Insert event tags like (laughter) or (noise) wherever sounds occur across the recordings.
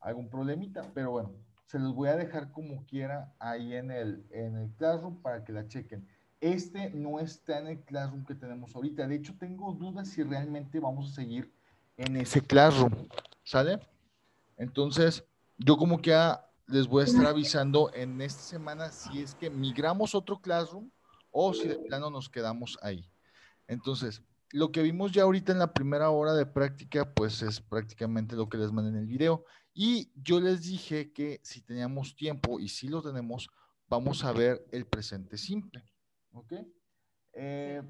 algún problemita, pero bueno, se los voy a dejar como quiera ahí en el, en el Classroom para que la chequen. Este no está en el Classroom que tenemos ahorita. De hecho, tengo dudas si realmente vamos a seguir en ese Classroom. ¿Sale? Entonces, yo como que les voy a estar avisando en esta semana si es que migramos otro Classroom o si de plano nos quedamos ahí. Entonces, lo que vimos ya ahorita en la primera hora de práctica, pues es prácticamente lo que les mandé en el video. Y yo les dije que si teníamos tiempo, y si lo tenemos, vamos a ver el presente simple. ¿Ok? Eh,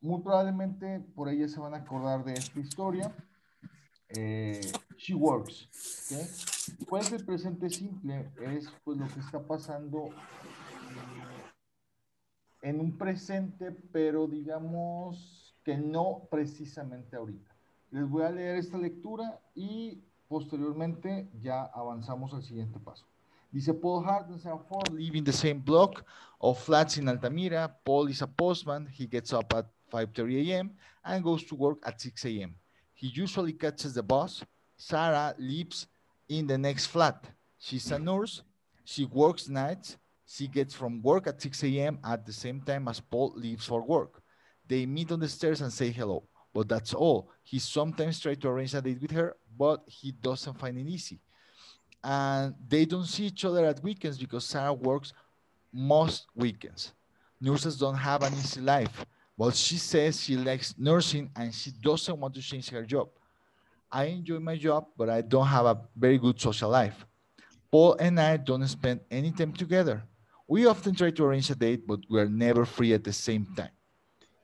muy probablemente por ahí se van a acordar de esta historia. Eh, she works. ¿okay? ¿Cuál es el presente simple? Es pues lo que está pasando en un presente, pero digamos que no precisamente ahorita. Les voy a leer esta lectura y posteriormente ya avanzamos al siguiente paso. Dice Paul Hart and Sam Ford live in the same block of flats in Altamira. Paul is a postman. He gets up at 5.30 a.m. and goes to work at 6 a.m. He usually catches the bus. Sarah lives in the next flat. She's a nurse. She works nights. She gets from work at 6 a.m. at the same time as Paul leaves for work. They meet on the stairs and say hello, but that's all. He sometimes tries to arrange a date with her, but he doesn't find it easy. And they don't see each other at weekends because Sarah works most weekends. Nurses don't have an easy life. Well, she says she likes nursing and she doesn't want to change her job. I enjoy my job, but I don't have a very good social life. Paul and I don't spend any time together. We often try to arrange a date, but we're never free at the same time.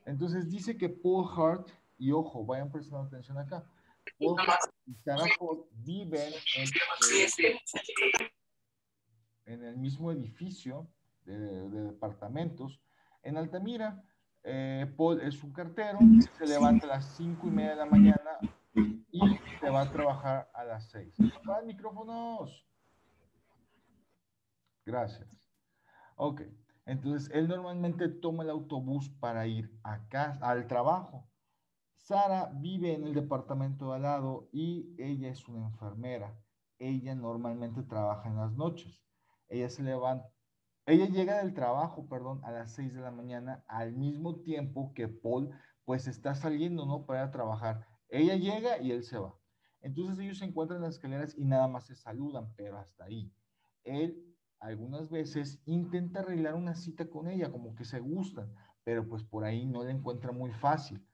Entonces dice que Paul Hart, y ojo, vayan prestando atención acá, Paul Hart y Sarah Ford viven en, en el mismo edificio de, de, departamentos en Altamira. Eh, Paul es un cartero, se levanta a las cinco y media de la mañana y se va a trabajar a las seis. ¡Para micrófonos! Gracias. Ok, entonces él normalmente toma el autobús para ir a al trabajo. Sara vive en el departamento de al lado y ella es una enfermera. Ella normalmente trabaja en las noches. Ella se levanta, ella llega del trabajo, perdón, a las 6 de la mañana al mismo tiempo que Paul pues está saliendo, ¿no? Para trabajar. Ella llega y él se va. Entonces ellos se encuentran en las escaleras y nada más se saludan, pero hasta ahí. Él algunas veces intenta arreglar una cita con ella, como que se gustan, pero pues por ahí no la encuentra muy fácil.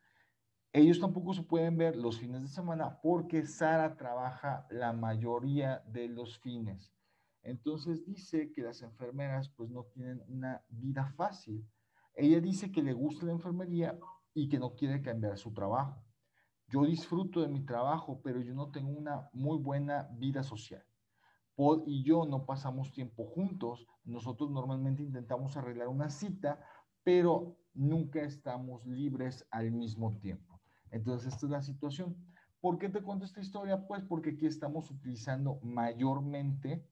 Ellos tampoco se pueden ver los fines de semana porque Sara trabaja la mayoría de los fines. Entonces dice que las enfermeras pues no tienen una vida fácil. Ella dice que le gusta la enfermería y que no quiere cambiar su trabajo. Yo disfruto de mi trabajo, pero yo no tengo una muy buena vida social. Paul y yo no pasamos tiempo juntos. Nosotros normalmente intentamos arreglar una cita, pero nunca estamos libres al mismo tiempo. Entonces, esta es la situación. ¿Por qué te cuento esta historia? Pues porque aquí estamos utilizando mayormente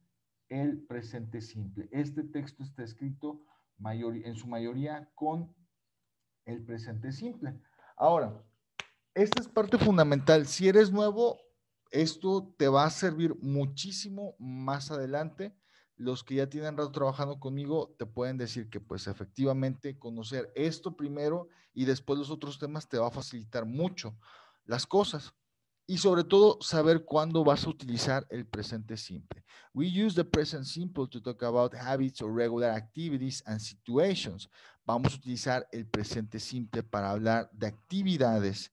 el presente simple. Este texto está escrito mayor, en su mayoría con el presente simple. Ahora, esta es parte fundamental. Si eres nuevo, esto te va a servir muchísimo más adelante. Los que ya tienen rato trabajando conmigo te pueden decir que pues efectivamente conocer esto primero y después los otros temas te va a facilitar mucho las cosas y sobre todo saber cuándo vas a utilizar el presente simple. We use the present simple to talk about habits or regular activities and situations. Vamos a utilizar el presente simple para hablar de actividades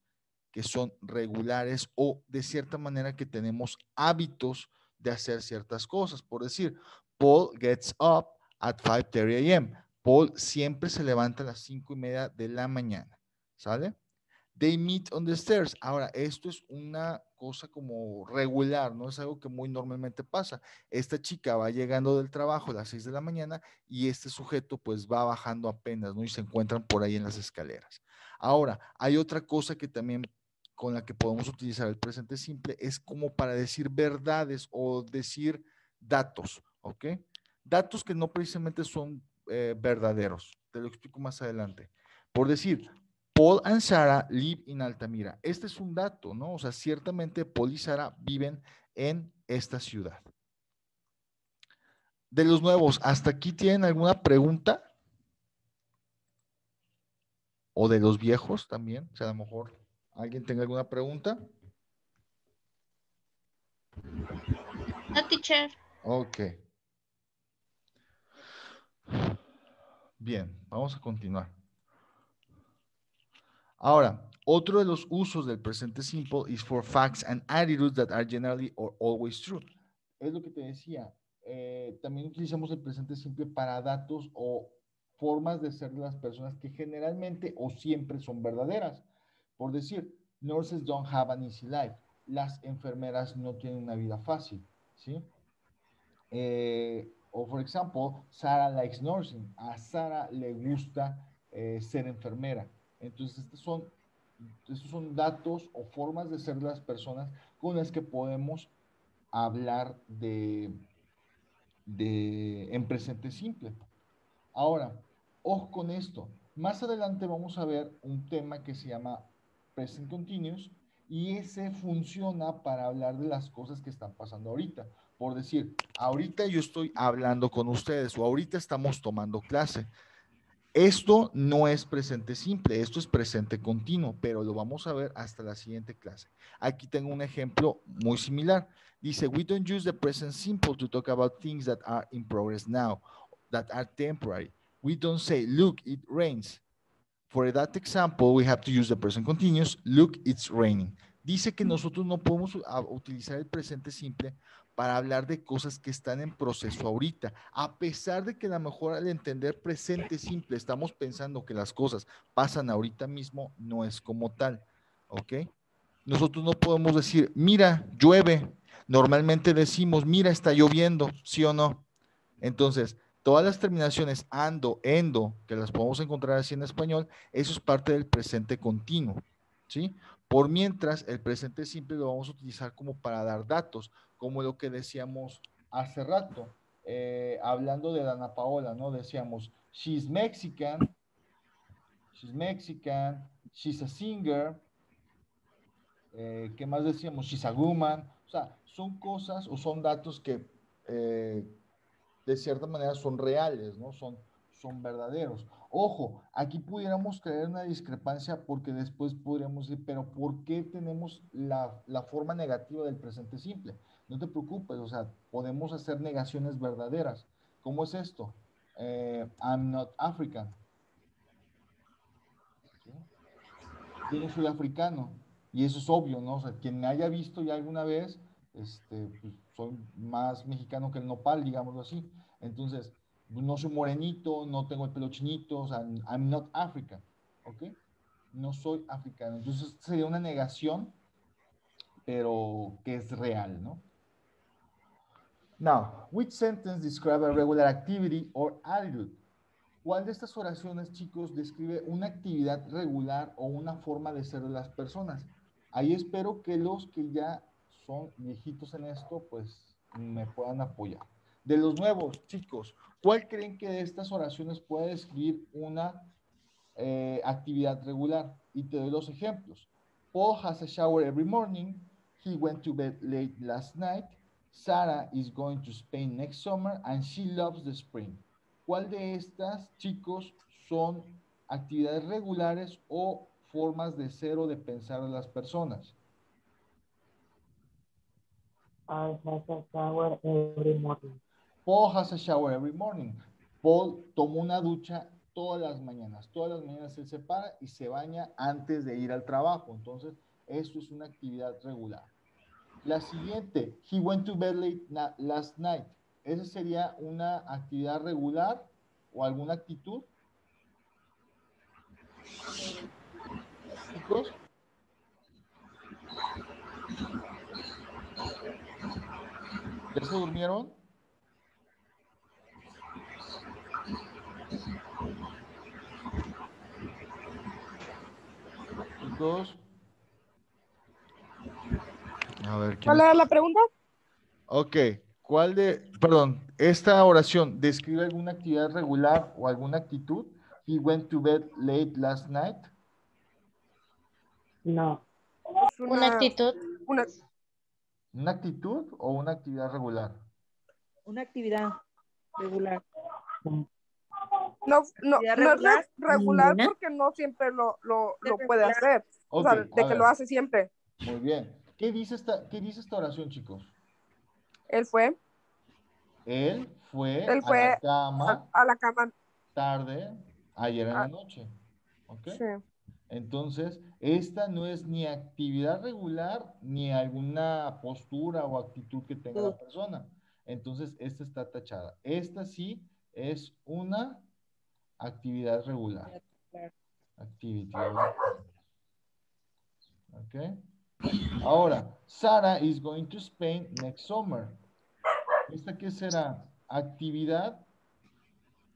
son regulares o de cierta manera que tenemos hábitos de hacer ciertas cosas. Por decir, Paul gets up at 5.30 a.m. Paul siempre se levanta a las 5 y media de la mañana. ¿Sale? They meet on the stairs. Ahora, esto es una cosa como regular, no es algo que muy normalmente pasa. Esta chica va llegando del trabajo a las 6 de la mañana y este sujeto pues va bajando apenas, ¿no? Y se encuentran por ahí en las escaleras. Ahora, hay otra cosa que también con la que podemos utilizar el presente simple es como para decir verdades o decir datos, ¿ok? Datos que no precisamente son eh, verdaderos. Te lo explico más adelante. Por decir, Paul and Sarah live in Altamira. Este es un dato, ¿no? O sea, ciertamente Paul y Sarah viven en esta ciudad. De los nuevos, ¿hasta aquí tienen alguna pregunta? O de los viejos también, si a lo mejor alguien tenga alguna pregunta. No, teacher. Ok. Bien, vamos a continuar. Ahora, otro de los usos del presente simple is for facts and attitudes that are generally or always true. Es lo que te decía. Eh, también utilizamos el presente simple para datos o formas de ser de las personas que generalmente o siempre son verdaderas. Por decir, nurses don't have an easy life. Las enfermeras no tienen una vida fácil, ¿sí? Eh, o, por ejemplo, Sarah likes nursing. A Sara le gusta eh, ser enfermera. Entonces, estos son, estos son datos o formas de ser las personas con las que podemos hablar de, de en presente simple. Ahora, ojo con esto. Más adelante vamos a ver un tema que se llama present continuous y ese funciona para hablar de las cosas que están pasando ahorita. Por decir, ahorita yo estoy hablando con ustedes o ahorita estamos tomando clase. Esto no es presente simple, esto es presente continuo, pero lo vamos a ver hasta la siguiente clase. Aquí tengo un ejemplo muy similar. Dice, we don't use the present simple to talk about things that are in progress now, that are temporary. We don't say, look, it rains. For that example, we have to use the present continuous, look, it's raining. Dice que nosotros no podemos utilizar el presente simple para hablar de cosas que están en proceso ahorita. A pesar de que a lo mejor al entender presente simple estamos pensando que las cosas pasan ahorita mismo, no es como tal. ¿Ok? Nosotros no podemos decir, mira, llueve. Normalmente decimos, mira, está lloviendo, ¿sí o no? Entonces, todas las terminaciones ando, endo, que las podemos encontrar así en español, eso es parte del presente continuo. ¿Sí? Por mientras, el presente simple lo vamos a utilizar como para dar datos como lo que decíamos hace rato, eh, hablando de Dana Paola, ¿no? Decíamos, she's Mexican, she's Mexican, she's a singer, eh, ¿qué más decíamos? She's a woman, o sea, son cosas o son datos que eh, de cierta manera son reales, ¿no? Son, son verdaderos. Ojo, aquí pudiéramos creer una discrepancia porque después podríamos decir, pero ¿por qué tenemos la, la forma negativa del presente simple? No te preocupes, o sea, podemos hacer negaciones verdaderas. ¿Cómo es esto? Eh, I'm not African. Yo no soy africano. Y eso es obvio, ¿no? O sea, quien me haya visto ya alguna vez, este, pues, soy más mexicano que el nopal, digámoslo así. Entonces, no soy morenito, no tengo el pelo chinito, I'm not African, ¿ok? No soy africano. Entonces, sería una negación, pero que es real, ¿no? Now, which sentence describe a regular activity or attitude? ¿Cuál de estas oraciones, chicos, describe una actividad regular o una forma de ser de las personas? Ahí espero que los que ya son viejitos en esto, pues me puedan apoyar. De los nuevos, chicos, ¿cuál creen que de estas oraciones puede describir una eh, actividad regular? Y te doy los ejemplos. Paul has a shower every morning. He went to bed late last night. Sarah is going to Spain next summer and she loves the spring. ¿Cuál de estas, chicos, son actividades regulares o formas de ser o de pensar de las personas? I have a shower every morning. Paul has a shower every morning. Paul toma una ducha todas las mañanas. Todas las mañanas él se para y se baña antes de ir al trabajo. Entonces, esto es una actividad regular. La siguiente, he went to bed late last night. ¿Esa sería una actividad regular o alguna actitud? Chicos. ¿Ya se durmieron? Chicos. ¿Cuál era la pregunta? Ok, ¿cuál de, perdón, esta oración describe alguna actividad regular o alguna actitud? He went to bed late last night. No. Una, actitud. Una, ¿Una actitud o una actividad regular? Una actividad regular. No, no, no ¿Actividad es re- regular? regular Ninguna. porque no siempre lo, lo, lo puede regular. hacer. O sea, de que ver, lo hace siempre. Muy bien. ¿Qué dice esta, qué dice esta oración, chicos? Él fue Él fue, Él fue a la cama a la cama. tarde ayer en la Ah. noche. ¿Ok? Sí. Entonces, esta no es ni actividad regular ni alguna postura o actitud que tenga la persona. Entonces, esta está tachada. Esta sí es una actividad regular. Activity. ¿verdad? Ok. Ahora, Sara is going to Spain next summer. ¿Esta qué será? ¿Actividad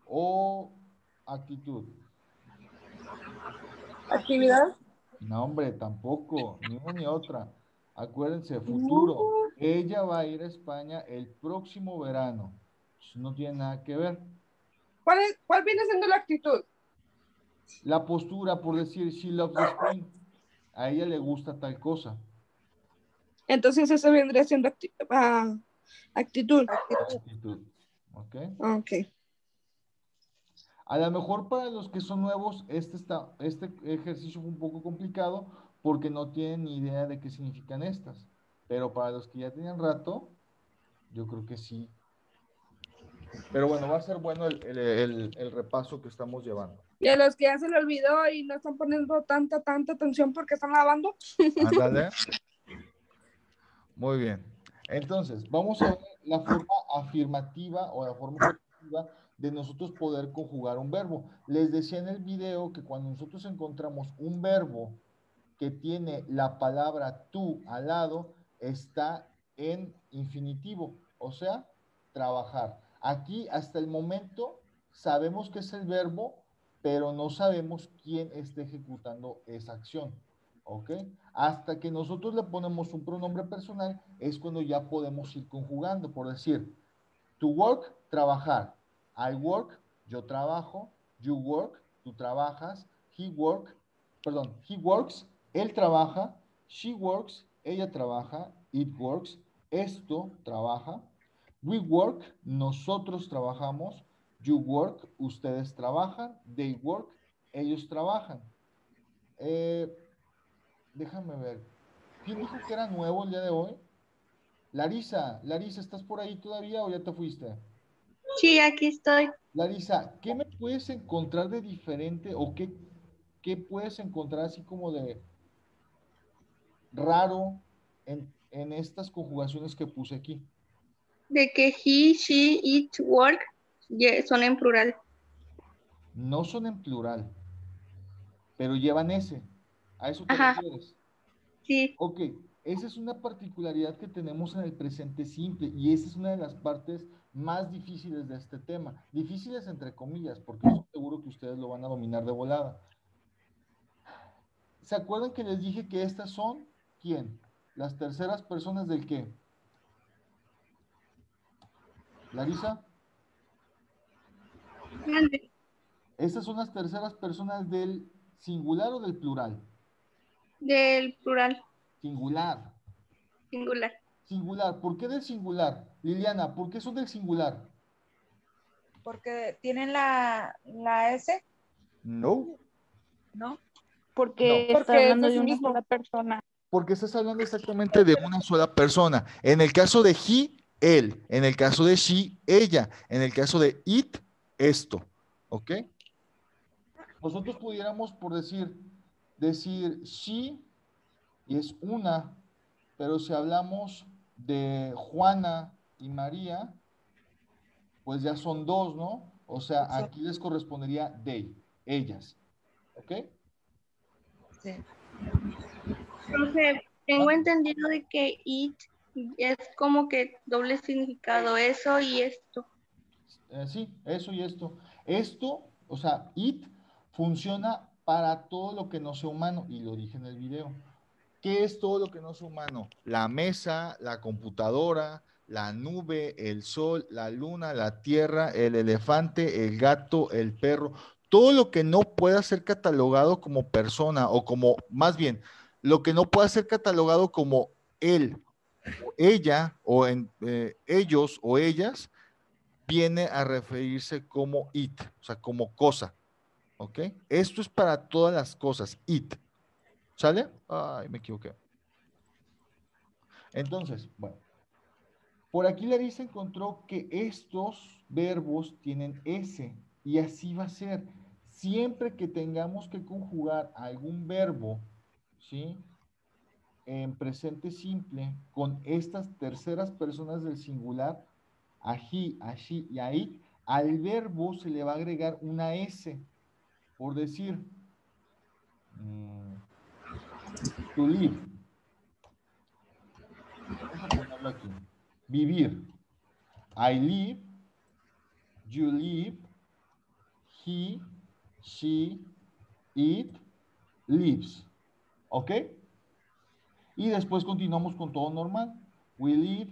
o actitud? Actividad. No, hombre, tampoco, ni una ni otra. Acuérdense, futuro. Ella va a ir a España el próximo verano. No tiene nada que ver. ¿Cuál, es, ¿Cuál viene siendo la actitud? La postura, por decir, she loves the Spain. A ella le gusta tal cosa. Entonces esa vendría siendo acti- ah, actitud. Actitud. ¿Ok? Ok. A lo mejor para los que son nuevos, este, está, este ejercicio fue un poco complicado porque no tienen ni idea de qué significan estas. Pero para los que ya tienen rato, yo creo que sí. Pero bueno, va a ser bueno el, el- el- el repaso que estamos llevando. Y a los que ya se le olvidó y no están poniendo tanta, tanta atención porque están lavando. Ándale. (laughs) Muy bien. Entonces, vamos a ver la forma afirmativa o la forma positiva de nosotros poder conjugar un verbo. Les decía en el video que cuando nosotros encontramos un verbo que tiene la palabra tú al lado, está en infinitivo, o sea, trabajar. Aquí hasta el momento sabemos que es el verbo, pero no sabemos quién está ejecutando esa acción. ¿Ok? Hasta que nosotros le ponemos un pronombre personal es cuando ya podemos ir conjugando. Por decir, to work, trabajar. I work, yo trabajo. You work, tú trabajas. He work, perdón, he works, él trabaja. She works, ella trabaja. It works, esto trabaja. We work, nosotros trabajamos. You work, ustedes trabajan. They work, ellos trabajan. Eh, déjame ver. ¿Quién dijo que era nuevo el día de hoy? Larisa, Larisa, ¿estás por ahí todavía o ya te fuiste? Sí, aquí estoy. Larisa, ¿qué me puedes encontrar de diferente o qué, qué puedes encontrar así como de raro en, en estas conjugaciones que puse aquí? De que he, she, it, work son en plural. No son en plural, pero llevan ese. ¿A eso te Ajá. refieres? Sí, Ok, esa es una particularidad que tenemos en el presente simple y esa es una de las partes más difíciles de este tema. Difíciles entre comillas, porque estoy seguro que ustedes lo van a dominar de volada. ¿Se acuerdan que les dije que estas son, ¿quién? Las terceras personas del qué? Larisa, estas son las terceras personas del singular o del plural. Del plural, Singular. singular. Singular. ¿Por qué del singular? Liliana, ¿por qué son del singular? Porque tienen la, la S, No. ¿no? Porque No. Porque hablando de una sola persona. Porque estás hablando exactamente de una sola persona. En el caso de he, él. En el caso de she, ella. En el caso de it, esto. ¿Ok? Nosotros pudiéramos, por decir, decir she y es una, pero si hablamos de Juana y María, pues ya son dos, ¿no? O sea, aquí les correspondería they, ellas. ¿Ok? Sí. Profe, tengo entendido de que it es como que doble significado, eso y esto. Eh, sí, eso y esto. Esto, o sea, it funciona para todo lo que no sea humano, y lo dije en el video. ¿Qué es todo lo que no sea humano? La mesa, la computadora, la nube, el sol, la luna, la tierra, el elefante, el gato, el perro, todo lo que no pueda ser catalogado como persona o como, más bien, lo que no pueda ser catalogado como él ella o en, eh, ellos o ellas viene a referirse como it, o sea, como cosa. ¿Ok? Esto es para todas las cosas, it. ¿Sale? Ay, me equivoqué. Entonces, bueno. Por aquí Larisa encontró que estos verbos tienen S y así va a ser. Siempre que tengamos que conjugar algún verbo, ¿sí? En presente simple con estas terceras personas del singular, ají, allí y ahí, al verbo se le va a agregar una S. Por decir, to live. Vamos ponerlo aquí. Vivir. I live, you live, he, she, it, lives. ¿Ok? Y después continuamos con todo normal. We live,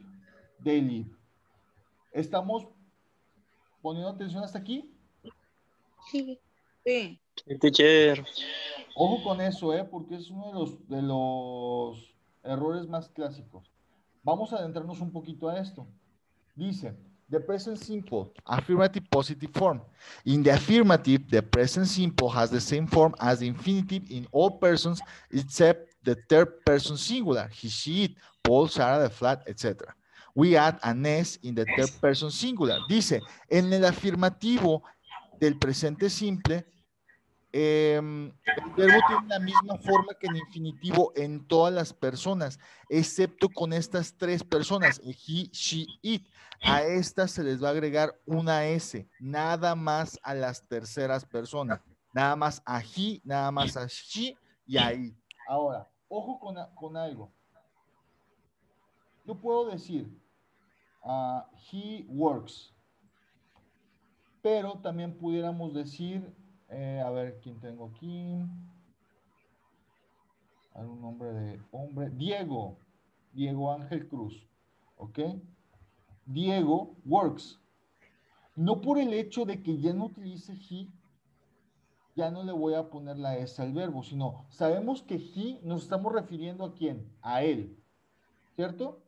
they live. ¿Estamos poniendo atención hasta aquí? Sí. Sí. Teacher. Ojo con eso, ¿eh? porque es uno de los, de los errores más clásicos. Vamos a adentrarnos un poquito a esto. Dice, the present simple, affirmative positive form. In the affirmative, the present simple has the same form as the infinitive in all persons except the third person singular, he, she, it, Paul, Sarah, the flat, etc. We add an S in the third person singular. Dice, en el afirmativo del presente simple, em, el verbo tiene la misma forma que en infinitivo en todas las personas, excepto con estas tres personas, he, she, it. A estas se les va a agregar una S, nada más a las terceras personas, nada más a he, nada más a she y a it. Ahora, ojo con, con algo. Yo puedo decir, ah, he works, pero también pudiéramos decir, eh, a ver quién tengo aquí. Algún nombre de hombre. Diego. Diego Ángel Cruz. ¿Ok? Diego works. No por el hecho de que ya no utilice he, ya no le voy a poner la S al verbo, sino sabemos que he nos estamos refiriendo a quién? A él. ¿Cierto?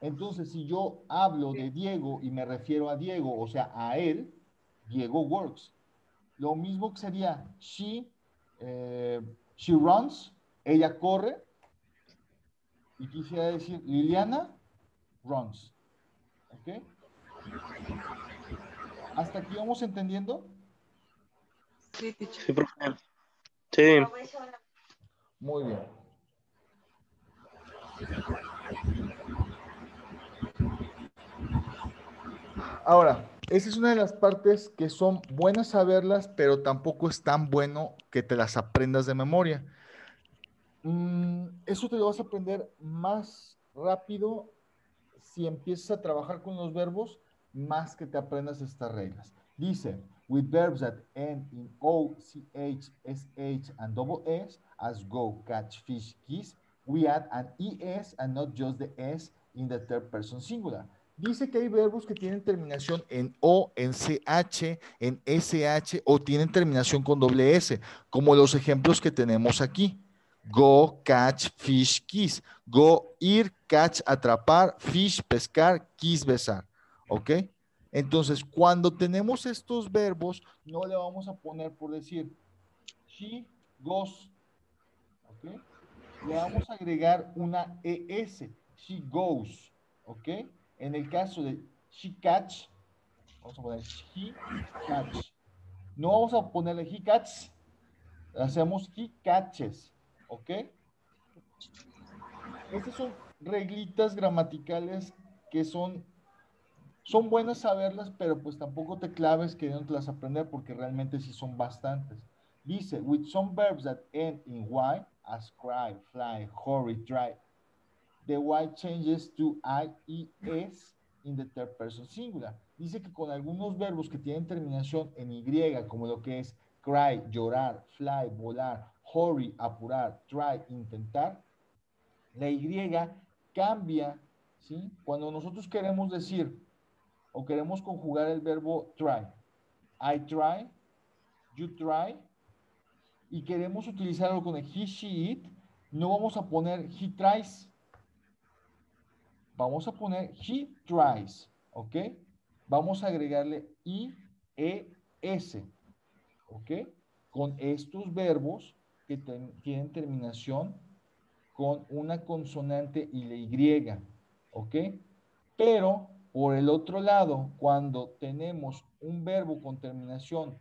Entonces, si yo hablo de Diego y me refiero a Diego, o sea, a él, Diego works. Lo mismo que sería she, eh, she runs, ella corre. Y quisiera decir Liliana runs. ¿Ok? ¿Hasta aquí vamos entendiendo? Sí, teacher. Sí. Sí. Muy bien. Ahora, esa es una de las partes que son buenas saberlas, pero tampoco es tan bueno que te las aprendas de memoria. Mm, eso te lo vas a aprender más rápido si empiezas a trabajar con los verbos, más que te aprendas estas reglas. Dice, with verbs that end in O, CH, SH, and double S, as go, catch, fish, kiss, we add an ES and not just the S in the third person singular. Dice que hay verbos que tienen terminación en O, en CH, en SH o tienen terminación con doble S, como los ejemplos que tenemos aquí. Go, catch, fish, kiss. Go, ir, catch, atrapar, fish, pescar, kiss, besar. ¿Ok? Entonces, cuando tenemos estos verbos, no le vamos a poner por decir she goes. ¿Ok? Le vamos a agregar una ES. She goes. ¿Ok? En el caso de she catch, vamos a poner she catch. No vamos a ponerle he catch, hacemos he catches. ¿Ok? Estas son reglitas gramaticales que son, son buenas saberlas, pero pues tampoco te claves queriéndotelas aprender porque realmente sí son bastantes. Dice, with some verbs that end in Y, as cry, fly, hurry, try, the Y changes to I, S in the third person singular. Dice que con algunos verbos que tienen terminación en Y, como lo que es cry, llorar, fly, volar, hurry, apurar, try, intentar, la Y cambia, ¿sí? Cuando nosotros queremos decir o queremos conjugar el verbo try, I try, you try, y queremos utilizarlo con el he, she, it, no vamos a poner he tries, vamos a poner he tries, ¿ok? Vamos a agregarle i, e, s, ¿ok? Con estos verbos que tienen terminación con una consonante y la y, ¿ok? Pero por el otro lado, cuando tenemos un verbo con terminación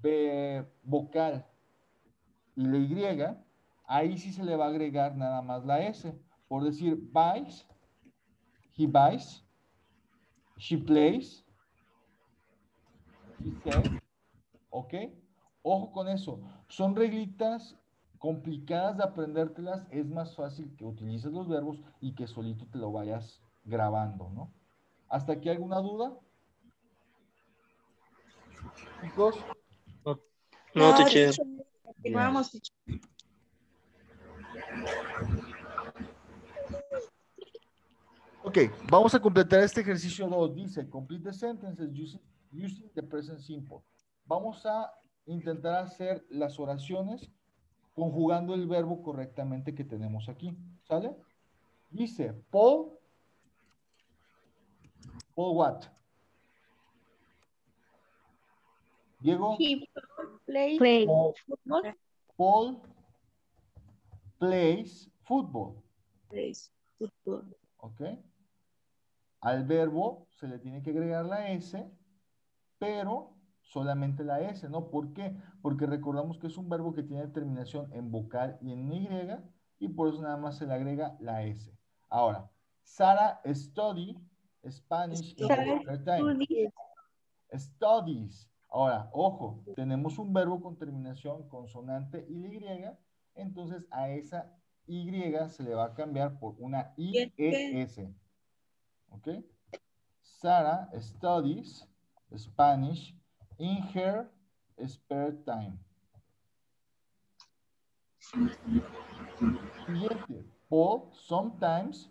ve- vocal y la y, ahí sí se le va a agregar nada más la s. Por decir, buys, he buys, she plays, he says, ¿ok? Ojo con eso. Son reglitas complicadas de aprendértelas. Es más fácil que utilices los verbos y que solito te lo vayas grabando, ¿no? ¿Hasta aquí alguna duda? Chicos, No, teacher. Bien. Vamos, teacher. Ok, vamos a completar este ejercicio 2. Dice, complete the sentences using, using the present simple. Vamos a intentar hacer las oraciones conjugando el verbo correctamente que tenemos aquí. ¿Sale? Dice, Paul. Paul what? Diego, He plays Play. football. Paul plays football. Plays football. ¿Ok? Al verbo se le tiene que agregar la S, pero solamente la S, ¿no? ¿Por qué? Porque recordamos que es un verbo que tiene terminación en vocal y en Y, y por eso nada más se le agrega la S. Ahora, Sara study Spanish. Studies Studies. Ahora, ojo, tenemos un verbo con terminación consonante y Y, entonces a esa Y se le va a cambiar por una IES. ¿Ok? Sara studies Spanish in her spare time. Siguiente. Paul sometimes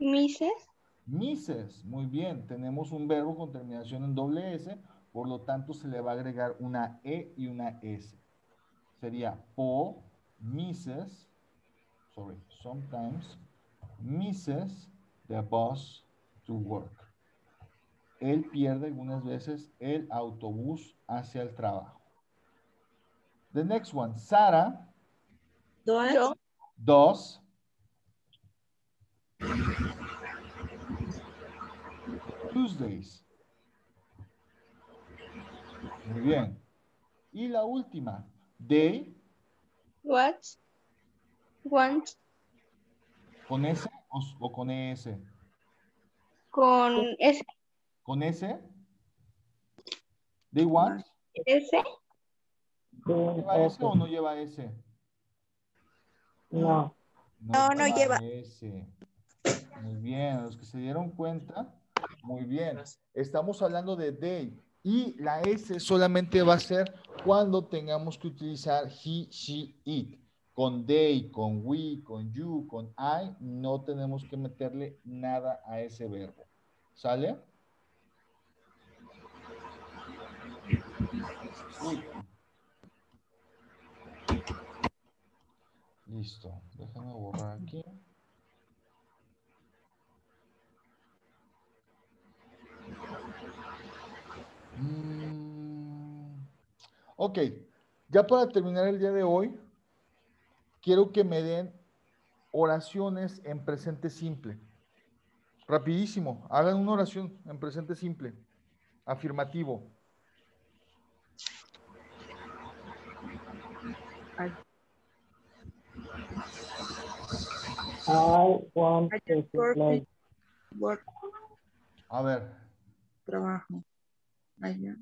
Mrs. Misses, muy bien, tenemos un verbo con terminación en doble S, por lo tanto se le va a agregar una E y una S. Sería Paul misses, sorry, sometimes misses the bus to work. Él pierde algunas veces el autobús hacia el trabajo. The next one, Sara Does Yo. does Tuesdays. Muy bien. Y la última, they, What? Want con S o, s- o con ES. con S. ¿Con S? They want. S. ¿Lleva S S. o no lleva S? No. No, no lleva. S. Muy bien, los que se dieron cuenta, muy bien. Estamos hablando de they. Y la S solamente va a ser cuando tengamos que utilizar he, she, it. Con they, con we, con you, con I, no tenemos que meterle nada a ese verbo. ¿Sale? Listo. Déjame borrar aquí. Mm, Ok, ya para terminar el día de hoy, quiero que me den oraciones en presente simple. Rapidísimo, hagan una oración en presente simple, afirmativo. I want to work, play. work, A ver, trabajo. Allá.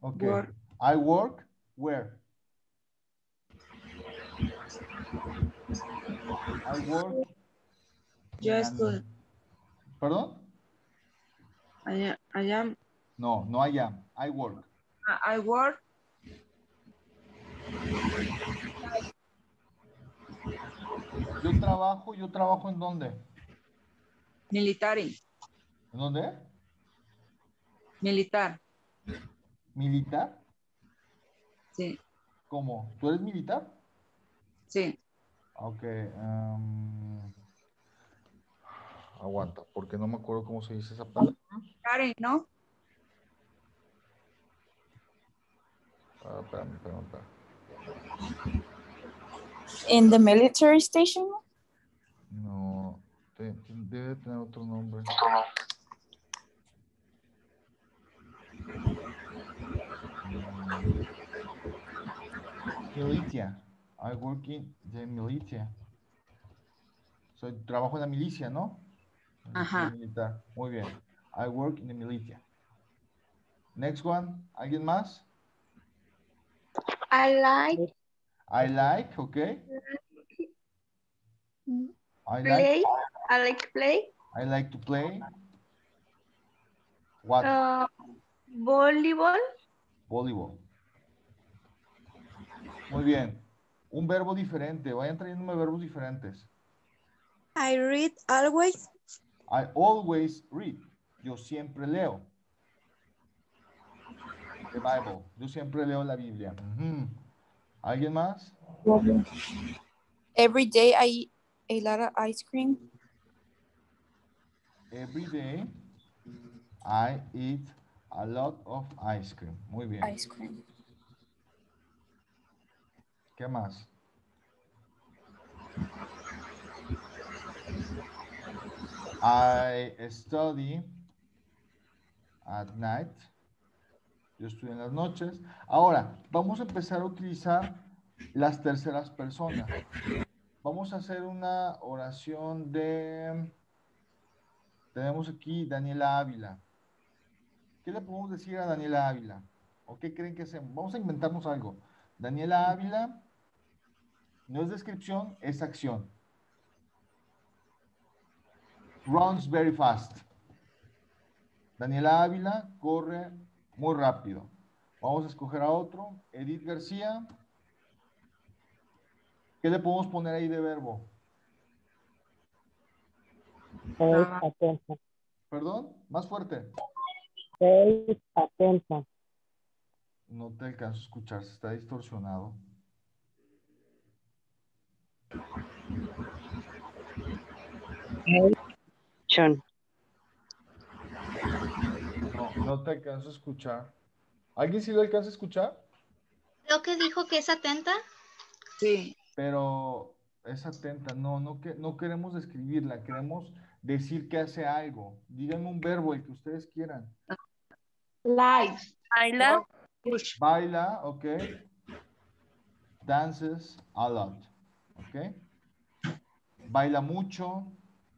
ok. Work. I work where? I work. Yo estoy. ¿Perdón? I, I am. No, no I am. I work. I work. Yo trabajo, yo trabajo en dónde? Military. ¿En dónde? Militar. ¿Militar? Sí. ¿Cómo? ¿Tú eres militar? Sí. Ok. em, aguanta, porque no me acuerdo cómo se dice esa palabra. Karen, ¿no? Ah, espérame, espérame, espérame. In the military station? No, te- te- debe tener otro nombre. Mm. Militia. I work in the militia. Soy, trabajo en la milicia, ¿no? Ajá. militar. Muy bien. I work in the militia. Next one. ¿Alguien más? I like I like, okay. I like, play. I like play. I like to play. What? Uh, volleyball. Voleibol. Muy bien. Un verbo diferente. Vayan trayéndome verbos diferentes. I read always. I always read. Yo siempre leo. The Bible. Yo siempre leo la Biblia. ¿Alguien más? Every day I eat a lot of ice cream. Every day I eat a lot of ice cream. Muy bien. Ice cream. ¿Qué más? I study at night. Yo estudio en las noches. Ahora, vamos a empezar a utilizar las terceras personas. Vamos a hacer una oración de... Tenemos aquí Daniela Ávila. ¿Qué le podemos decir a Daniela Ávila? ¿O qué creen que hacemos? Vamos a inventarnos algo. Daniela Ávila no es descripción, es acción. Runs very fast. Daniela Ávila corre muy rápido. Vamos a escoger a otro. Edith García. ¿Qué le podemos poner ahí de verbo? Perdón, más fuerte. Attention. No te alcanzo a escuchar, se está distorsionado. Chan. No, no te alcanzo a escuchar. ¿Alguien sí lo alcanza a escuchar? Creo que dijo que es atenta. Sí. Pero es atenta, no, no, que, no queremos describirla, queremos decir que hace algo. Díganme un verbo, el que ustedes quieran. Like. Baila. Baila, ok. Dances a lot, ok. Baila mucho.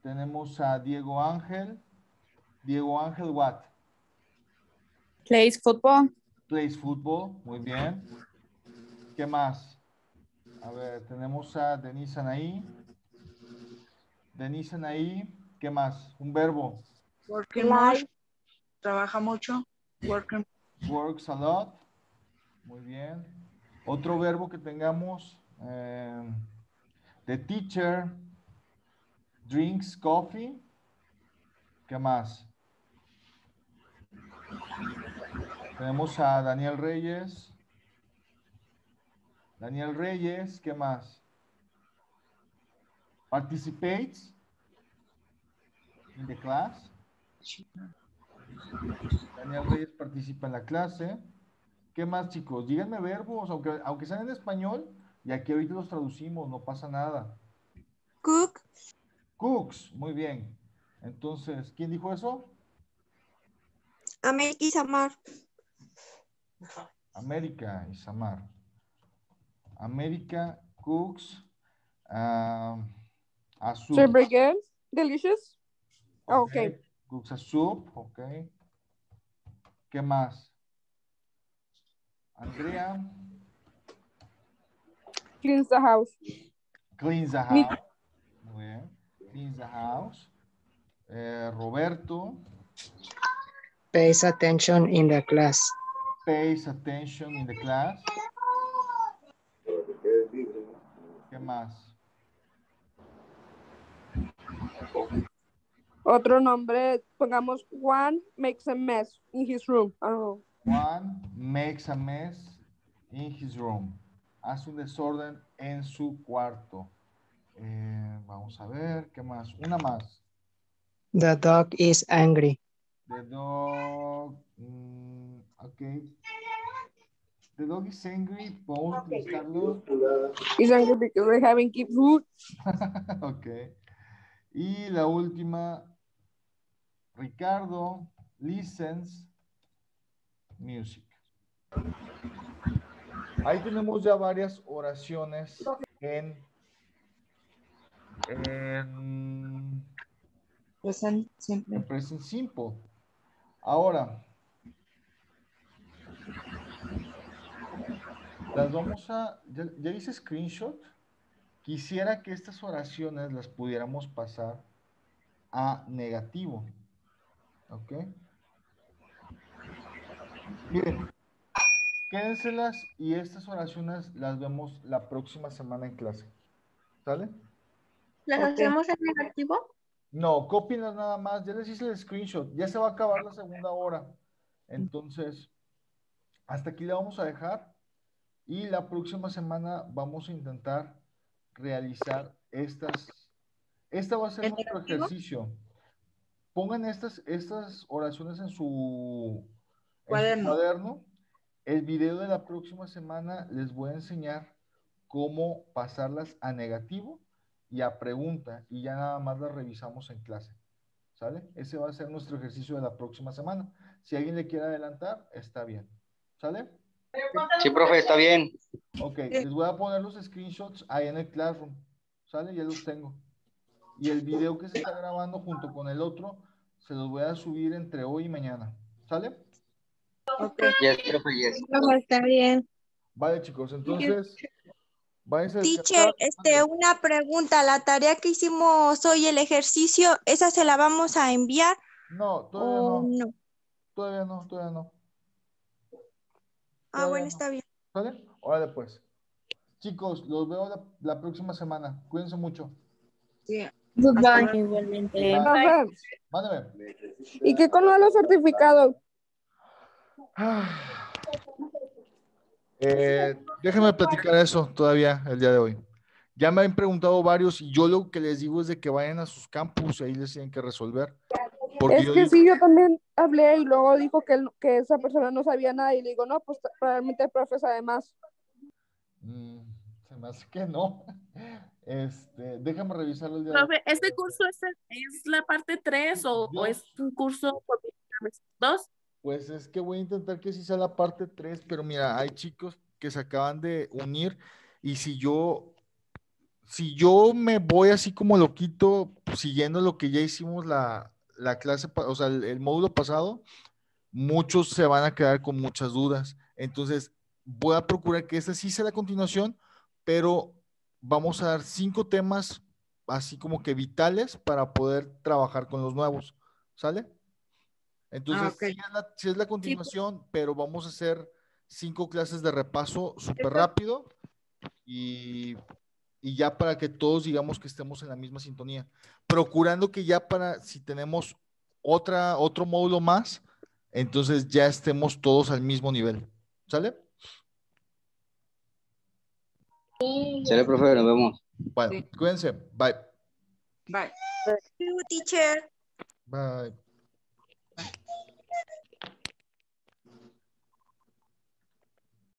Tenemos a Diego Ángel. Diego Ángel, what? Plays football. Plays football, muy bien. ¿Qué más? A ver, tenemos a Denise Anaí. Denise Anaí, ¿qué más? Un verbo. Working much. Trabaja mucho. Working. Works a lot. Muy bien. Otro verbo que tengamos. eh, the teacher drinks coffee. ¿Qué más? Tenemos a Daniel Reyes. Daniel Reyes, ¿qué más? Participates in the class. Daniel Reyes participa en la clase. ¿Qué más, chicos? Díganme verbos, aunque, aunque sean en español, y aquí ahorita los traducimos, no pasa nada. Cook. Cooks, muy bien. Entonces, ¿quién dijo eso? América y Samar. América y Samar. América, Cooks, ah, a soup. Sir Brigade, delicious. Ah, ok. Cooks a soup, ok. ¿Qué más? Andrea, Cleans the house. cleans the house. Muy bien. Cleans the house. Eh, Roberto, Pays attention in the class. pays attention in the class. ¿Qué más? Otro nombre, pongamos one makes a mess in his room. I don't know. Juan makes a mess in his room. Hace un desorden en su cuarto. Eh, vamos a ver, ¿qué más? Una más. The dog is angry. The dog. mm, ok. The dog is angry. Podemos utilizarlo. It's angry because they haven't keep food. (laughs) ok. Y la última. Ricardo listens music. Ahí tenemos ya varias oraciones en, en Present simple. en present simple. Ahora, las vamos a, ya, ya hice screenshot. Quisiera que estas oraciones las pudiéramos pasar a negativo. ¿Ok? Miren, quédenselas y estas oraciones las vemos la próxima semana en clase. ¿Sale? ¿Las hacemos en negativo? No, cópienlas nada más. Ya les hice el screenshot. Ya se va a acabar la segunda hora. Entonces, hasta aquí la vamos a dejar. Y la próxima semana vamos a intentar realizar estas. Esta va a ser ¿En nuestro ejercicio. Pongan estas, estas oraciones en su, en su Cuaderno. El video de la próxima semana les voy a enseñar cómo pasarlas a negativo y a pregunta y ya nada más las revisamos en clase. ¿Sale? Ese va a ser nuestro ejercicio de la próxima semana. Si alguien le quiere adelantar, está bien. ¿Sale? Sí, profe, está bien. Ok, les voy a poner los screenshots ahí en el Classroom. ¿Sale? Ya los tengo. Y el video que se está grabando junto con el otro, se los voy a subir entre hoy y mañana. ¿Sale? Ok. Yes, profe, yes. No, está bien. Vale, chicos, entonces, váyanse a Teacher, este, una pregunta. La tarea que hicimos hoy, el ejercicio, ¿esa se la vamos a enviar No, todavía o no. no? Todavía no, todavía no. Ah, Todavía bueno, no. está bien. ¿Sale? Órale, pues. Chicos, los veo la, la próxima semana. Cuídense mucho. Sí. Goodbye. Igualmente. Mándame. ¿Y qué con los certificados? Eh, déjenme platicar eso todavía el día de hoy. Ya me han preguntado varios y yo lo que les digo es de que vayan a sus campus y ahí les tienen que resolver. Porque Es yo que digo- sí, yo también hablé y luego dijo que, él- que esa persona no sabía nada y le digo, no, pues realmente el profe sabe más. Mm, se me hace que no. (laughs) Este, déjame revisarlo el día de hoy. ¿este curso es, es la parte 3 o, o es un curso por dos? Pues es que voy a intentar que sí sea la parte 3, pero mira, hay chicos que se acaban de unir y si yo, si yo me voy así como loquito, siguiendo lo que ya hicimos la, la clase, o sea, el, el módulo pasado, muchos se van a quedar con muchas dudas. Entonces, voy a procurar que esta sí sea la continuación, pero vamos a dar cinco temas así como que vitales para poder trabajar con los nuevos. ¿Sale? Entonces, ok. sí es la, sí es la continuación, pero vamos a hacer cinco clases de repaso súper rápido y, y ya para que todos digamos que estemos en la misma sintonía. Procurando que ya para, si tenemos otra, otro módulo más, entonces ya estemos todos al mismo nivel. ¿Sale? Sale, profe, nos vemos. Bueno, Sí. cuídense. Bye. Bye. You, teacher. Bye.